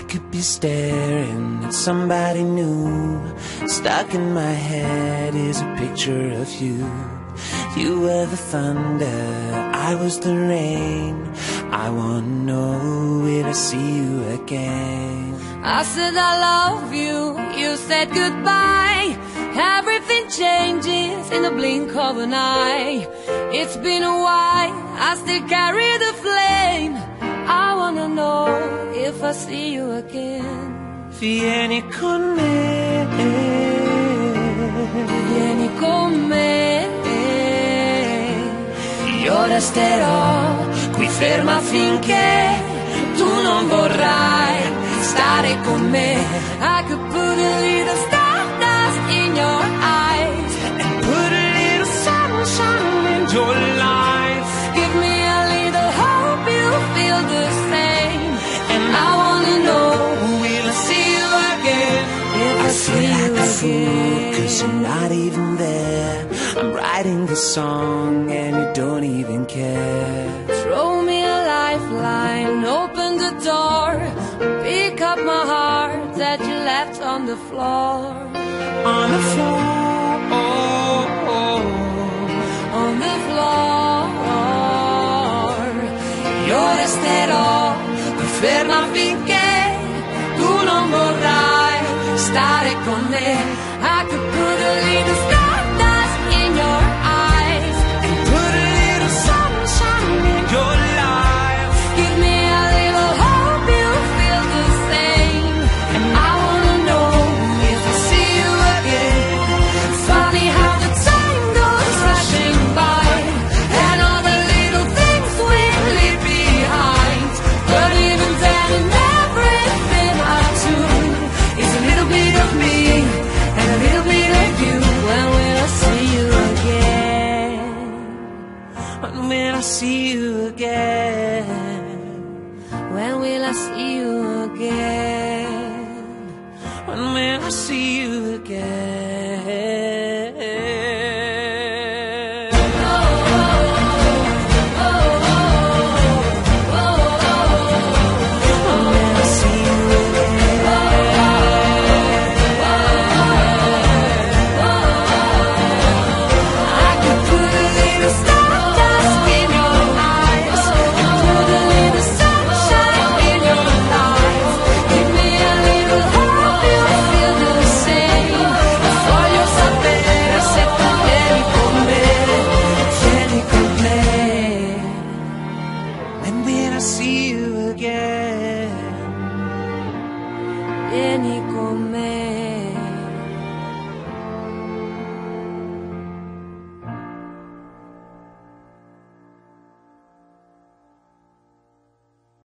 could be staring at somebody new. Stuck in my head is a picture of you. You were the thunder, I was the rain. I wanna know if I see you again? I said I love you, you said goodbye. Everything changes in the blink of an eye. It's been a while, I still carry the flame. Wanna know if I see you again. Vieni con me. Vieni con me. Io resterò qui ferma finché tu non vorrai stare con me. I could put a you're not even there. I'm writing the song and you don't even care. Throw me a lifeline, open the door. Pick up my heart that you left on the floor. On the floor. On the floor. Resterò qui ferma finché stare con me. I could put a little again? When will I see you again? When will I see you again? vieni con me.